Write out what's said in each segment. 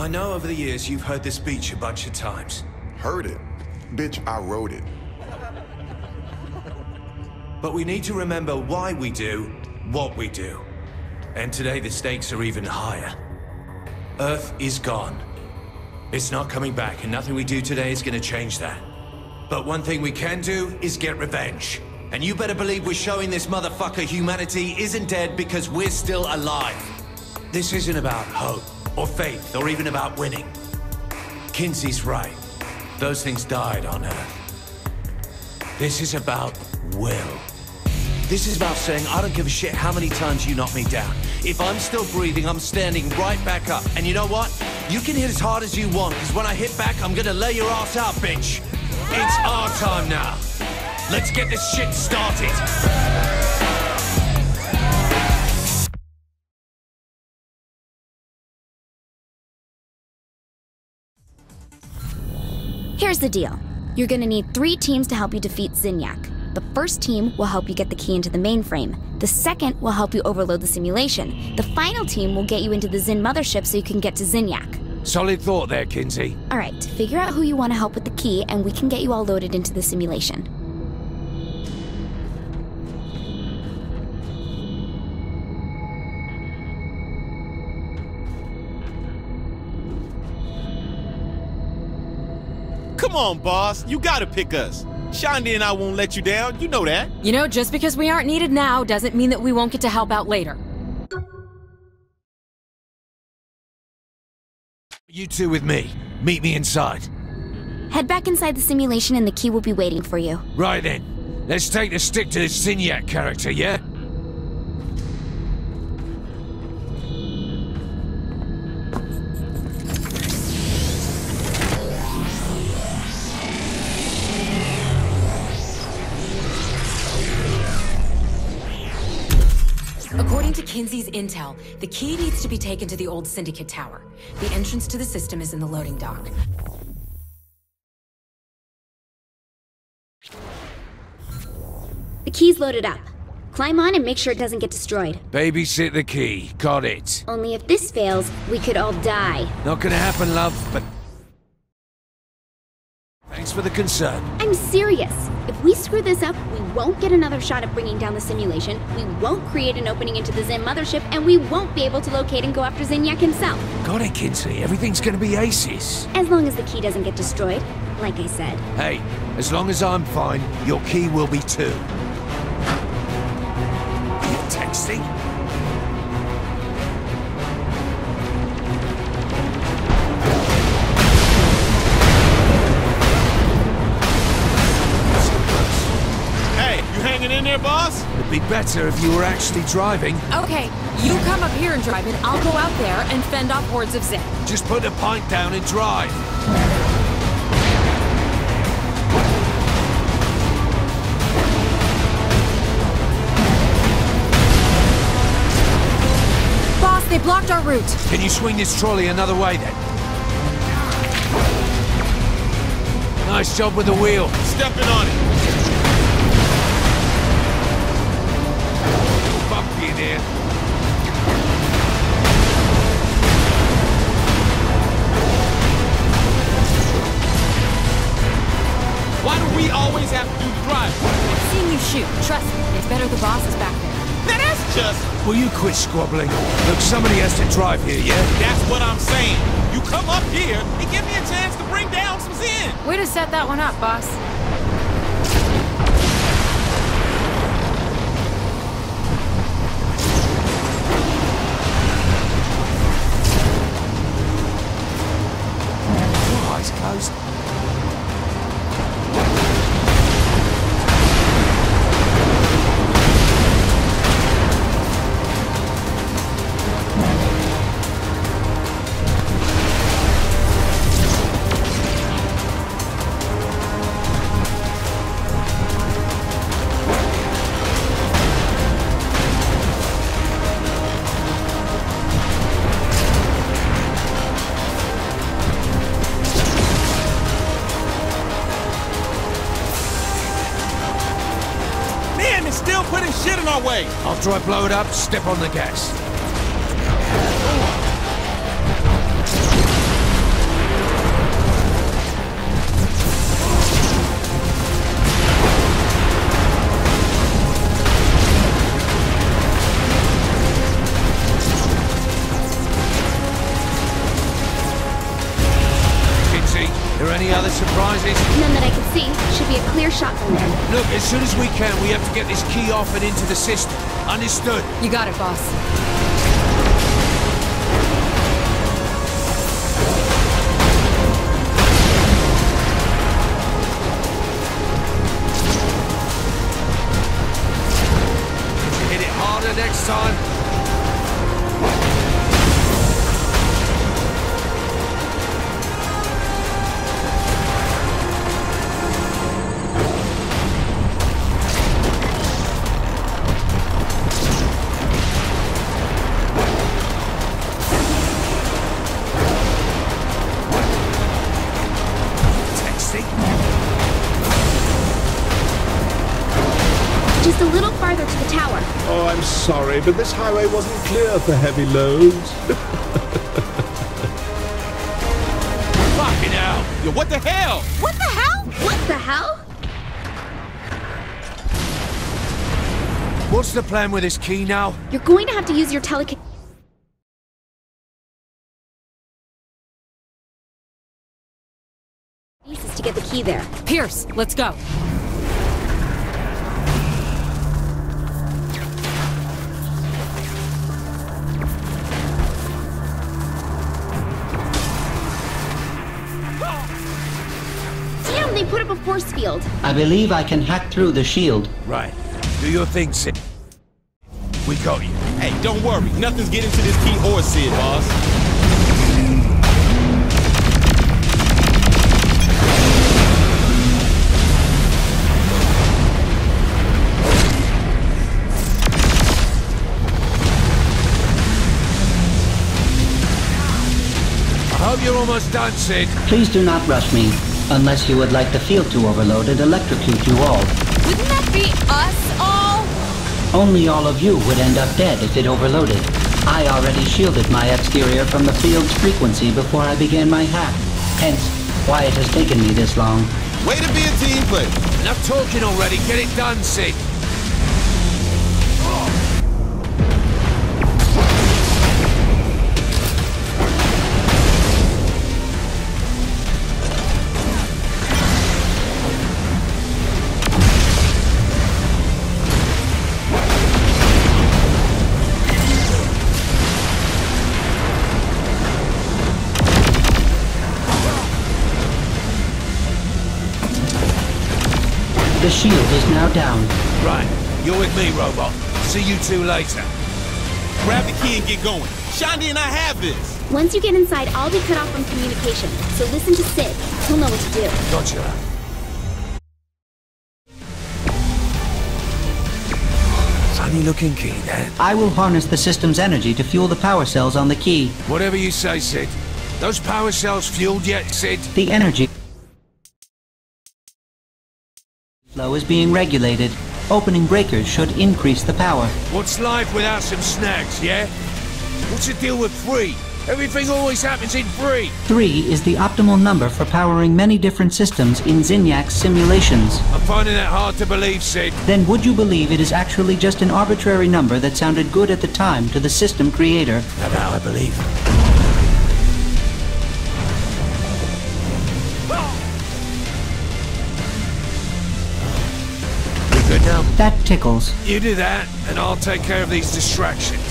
I know over the years you've heard this speech a bunch of times. Heard it. Bitch, I wrote it. But we need to remember why we do what we do. And today the stakes are even higher. Earth is gone. It's not coming back, and nothing we do today is gonna change that. But one thing we can do is get revenge. And you better believe we're showing this motherfucker humanity isn't dead because we're still alive. This isn't about hope, or faith, or even about winning. Kinsey's right. Those things died on Earth. This is about will. This is about saying, I don't give a shit how many times you knock me down. If I'm still breathing, I'm standing right back up. And you know what? You can hit as hard as you want, because when I hit back, I'm gonna lay your ass out, bitch. It's our time now. Let's get this shit started. Here's the deal. You're gonna need three teams to help you defeat Zinyak. The first team will help you get the key into the mainframe. The second will help you overload the simulation. The final team will get you into the Zin mothership so you can get to Zinyak. Solid thought there, Kinsey. Alright, figure out who you want to help with the key, and we can get you all loaded into the simulation. On, boss. You gotta pick us. Shaundi and I won't let you down. You know that. You know, just because we aren't needed now doesn't mean that we won't get to help out later. You two with me. Meet me inside. Head back inside the simulation, and the key will be waiting for you. Right then. Let's take the stick to this Zinyak character, yeah? Kinsey's intel, the key needs to be taken to the old Syndicate Tower. The entrance to the system is in the loading dock. The key's loaded up. Climb on and make sure it doesn't get destroyed. Babysit the key. Got it. Only if this fails, we could all die. Not gonna happen, love, but... Thanks for the concern. I'm serious. If we screw this up, we won't get another shot at bringing down the simulation, we won't create an opening into the Zin mothership, and we won't be able to locate and go after Zinyak himself. Got it, Kinsey. Everything's gonna be aces. As long as the key doesn't get destroyed, like I said. Hey, as long as I'm fine, your key will be too. Are you texting? Be better if you were actually driving. Okay, you come up here and drive it, I'll go out there and fend off hordes of Zin. Just put a pint down and drive. Boss, they blocked our route. Can you swing this trolley another way then? Nice job with the wheel. Stepping on it. Here. Why do we always have to do the driving? I've seen you shoot. Trust me, it's better the boss is back there. Now that's just... Will you quit squabbling? Look, somebody has to drive here, yeah? That's what I'm saying. You come up here and give me a chance to bring down some Zin. Way to set that one up, boss. After I blow it up, step on the gas. Are There any other surprises? None that I can see. Should be a clear shot from there. Look, as soon as we can, we have to get this key off and into the system. Understood? You got it, boss. Hit it harder next time. Sorry, but this highway wasn't clear for heavy loads. Fucking hell. Yo, what the hell? What the hell? What the hell? What's the plan with this key now? You're going to have to use your telekinesis to get the key there. Pierce, let's go. Force field. I believe I can hack through the shield. Right. Do your thing, Sid. We got you. Hey, don't worry. Nothing's getting to this key or Sid, boss. I hope you're almost done, Sid. Please do not rush me, unless you would like the field to overload and electrocute you all. Wouldn't that be us all? Only all of you would end up dead if it overloaded. I already shielded my exterior from the field's frequency before I began my hack. Hence, why it has taken me this long. Way to be a team player. Enough talking already. Get it done, Sid. The shield is now down. Right. You're with me, Robot. See you two later. Grab the key and get going. Shaundi and I have this. Once you get inside, I'll be cut off from communication. So listen to Sid. He'll know what to do. Gotcha. Funny looking key, that. I will harness the system's energy to fuel the power cells on the key. Whatever you say, Sid. Those power cells fueled yet, Sid? The energy flow is being regulated. Opening breakers should increase the power. What's life without some snacks, yeah? What's the deal with three? Everything always happens in three. Three is the optimal number for powering many different systems in Zinyak simulations. I'm finding that hard to believe, Sid. Then would you believe it is actually just an arbitrary number that sounded good at the time to the system creator? Now I believe. That tickles. You do that, and I'll take care of these distractions.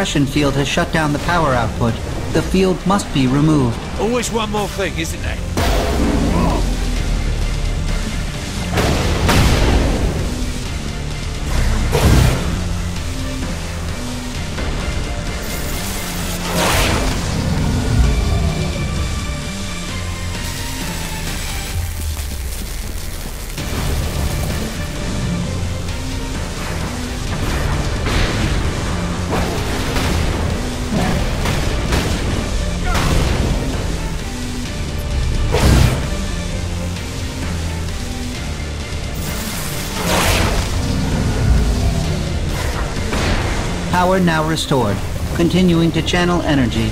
A suppression field has shut down the power output. The field must be removed. Always one more thing, isn't there? Power now restored. Continuing to channel energy.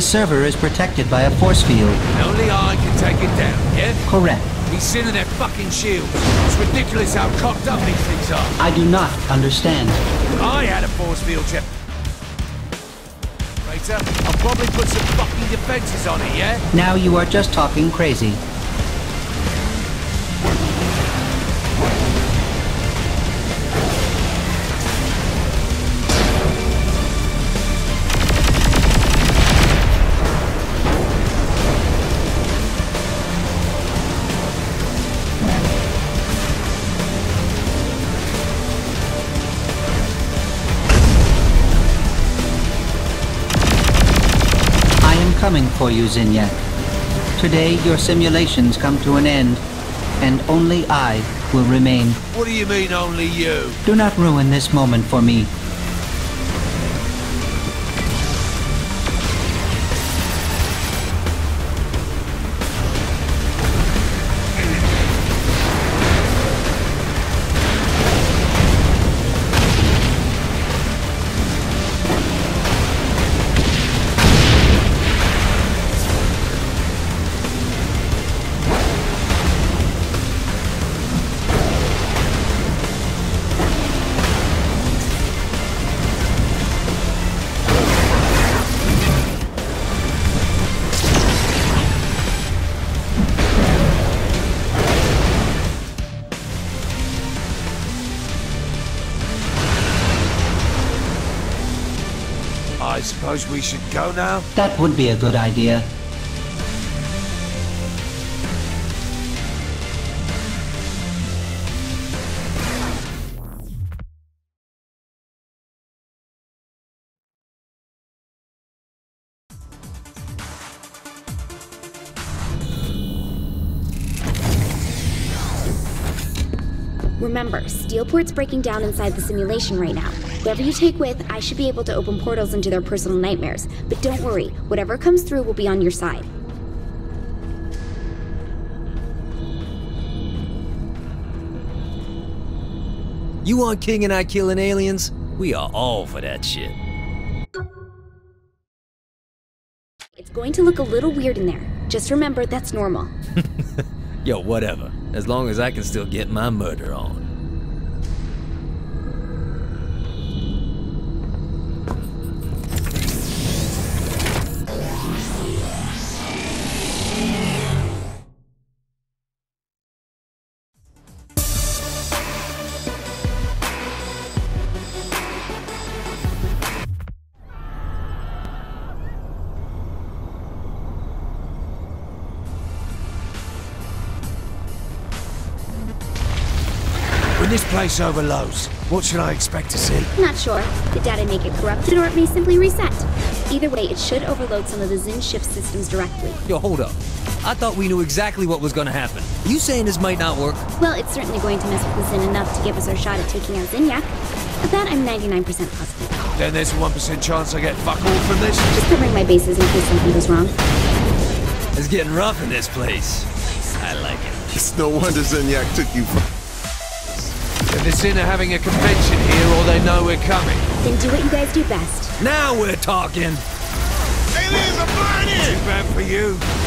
The server is protected by a force field. Only I can take it down, yeah? Correct. He's sending their fucking shields. It's ridiculous how cocked up these things are. I do not understand. I had a force field chip. Later, I'll probably put some fucking defenses on it, yeah? Now you are just talking crazy. For you, Zinyak. Today your simulations come to an end, and only I will remain. What do you mean, only you? Do not ruin this moment for me. Suppose we should go now? That would be a good idea. Remember, Steelport's breaking down inside the simulation right now. Whoever you take with, I should be able to open portals into their personal nightmares. But don't worry, whatever comes through will be on your side. You want King and I killing aliens? We are all for that shit. It's going to look a little weird in there. Just remember, that's normal. Yo, whatever. As long as I can still get my murder on. Place overloads, what should I expect to see? Not sure. The data may get corrupted or it may simply reset. Either way, it should overload some of the Zin shift systems directly. Yo, hold up. I thought we knew exactly what was gonna happen. You saying this might not work? Well, it's certainly going to mess with the Zin enough to give us our shot at taking out Zinyak. Of that, I'm 99% positive. Then there's a 1% chance I get fuck all from this? Just covering my bases in case something goes wrong. It's getting rough in this place. I like it. It's no wonder Zinyak took you from. the Zin are having a convention here or they know we're coming. Then do what you guys do best. Now we're talking! Aliens are burning! Too bad for you.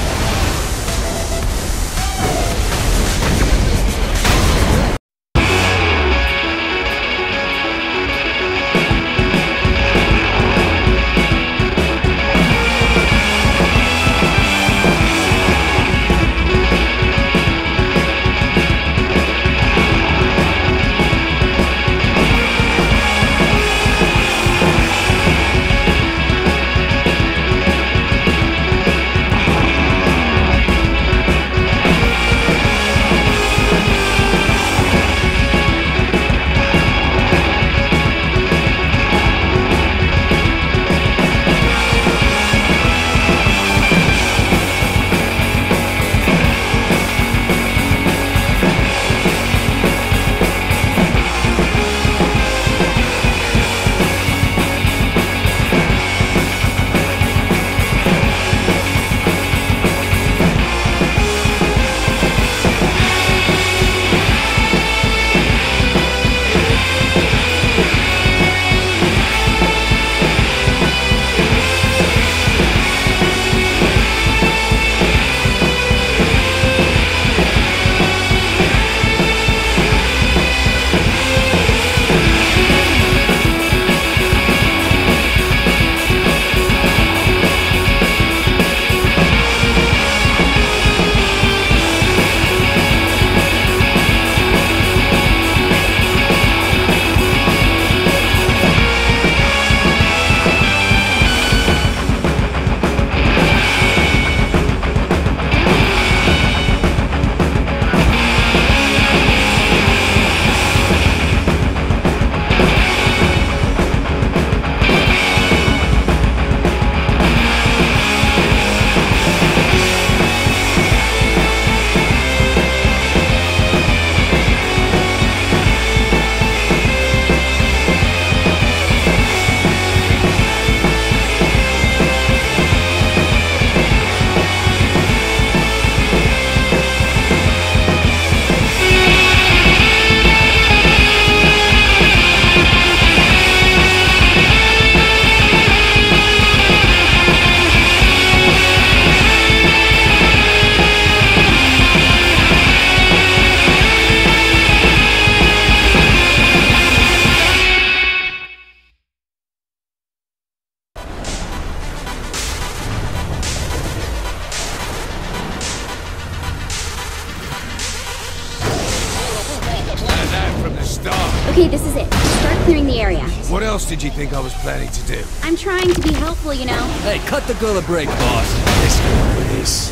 Think I was planning to do? I'm trying to be helpful, you know. Hey, cut the girl a break, boss. Listen with this.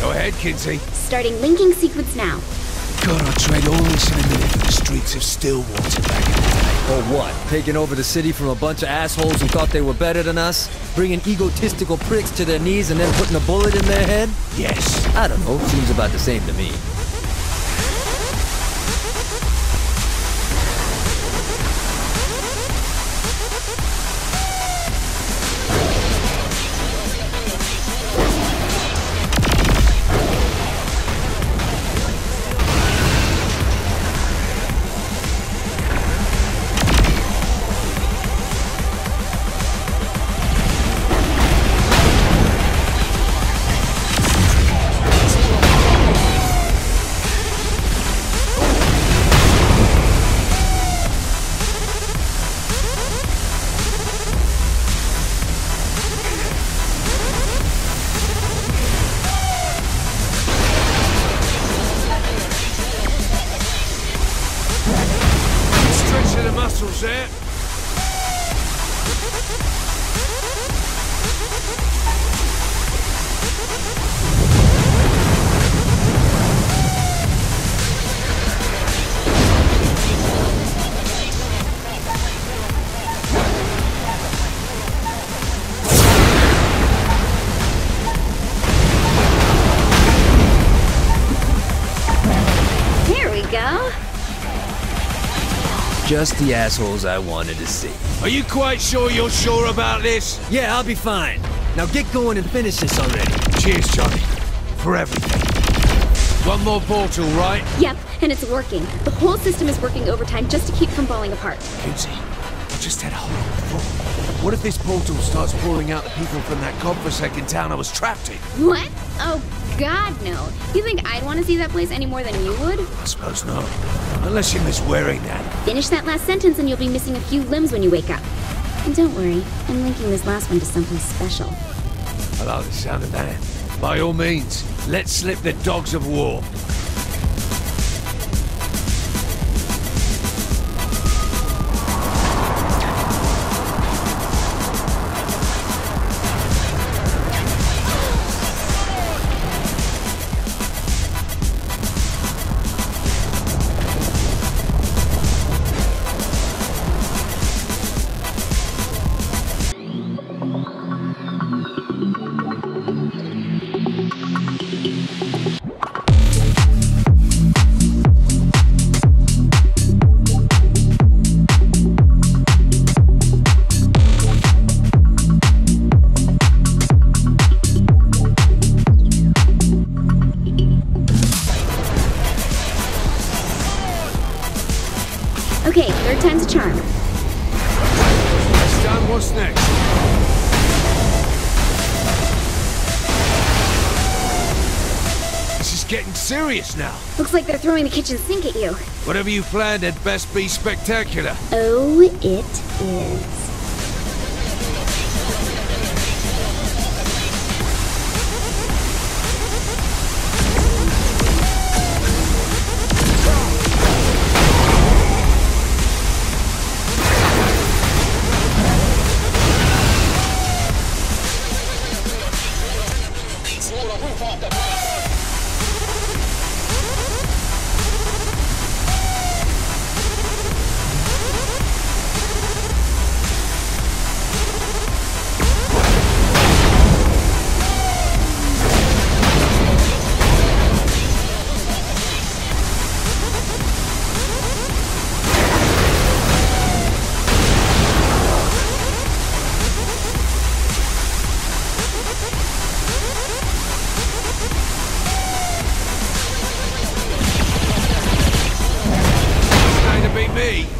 Go ahead, Kinsey. Starting linking sequence now. God, I'll trade all this in a minute for the streets of Stillwater back in the day. Or what? Taking over the city from a bunch of assholes who thought they were better than us? Bringing egotistical pricks to their knees and then putting a bullet in their head? Yes. I don't know. Seems about the same to me. Muscles Just the assholes I wanted to see. Are you quite sure you're sure about this? Yeah, I'll be fine. Now get going and finish this already. Cheers, Johnny. For everything. One more portal, right? Yep, and it's working. The whole system is working overtime just to keep from falling apart. Kinsey, I just had a horrible thought. What if this portal starts pulling out the people from that godforsaken town I was trapped in? What? Oh, God, no. You think I'd want to see that place any more than you would? I suppose not. Unless you miss wearing that. Finish that last sentence and you'll be missing a few limbs when you wake up. And don't worry, I'm linking this last one to something special. I like the sound of that. By all means, let's slip the dogs of war. Like they're throwing the kitchen sink at you. Whatever you planned had best be spectacular. Oh, it is. Me.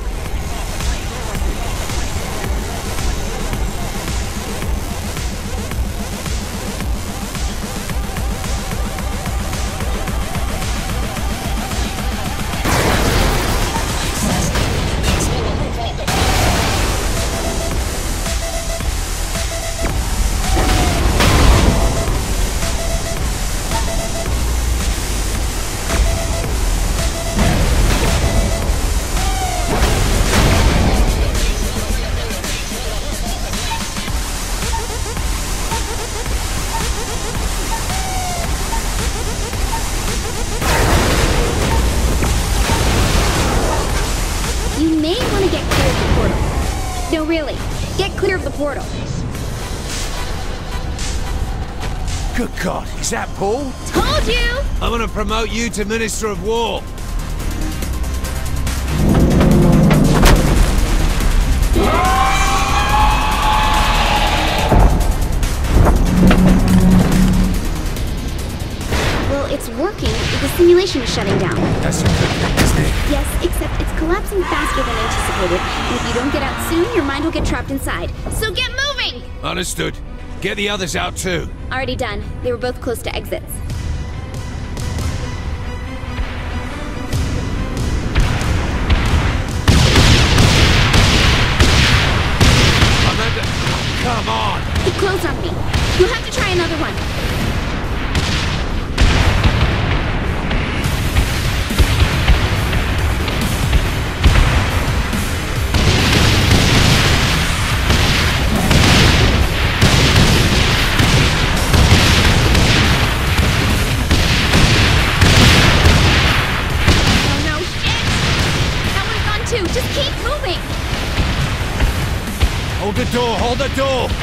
Good God, is that Paul? Told you! I'm gonna promote you to Minister of War. Well, it's working, the simulation is shutting down. That's a good thing, isn't it? Yes, except it's collapsing faster than anticipated. And if you don't get out soon, your mind will get trapped inside. So get moving! Understood. Get the others out too. Already done. They were both close to exits. Amanda, come on. It closed on me. You'll have to try another one. Door,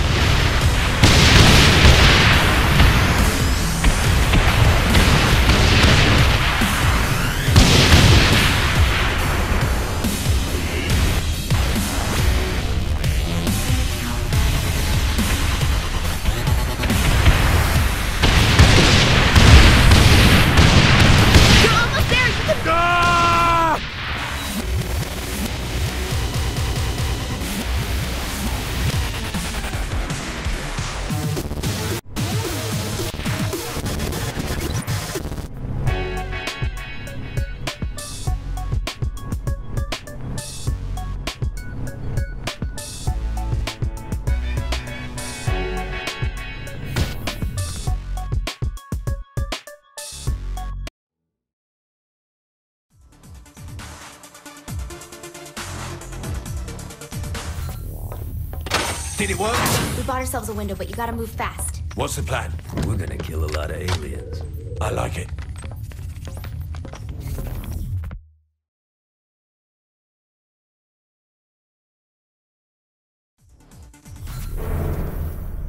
Did it work? We bought ourselves a window, but you gotta move fast. What's the plan? We're gonna kill a lot of aliens. I like it.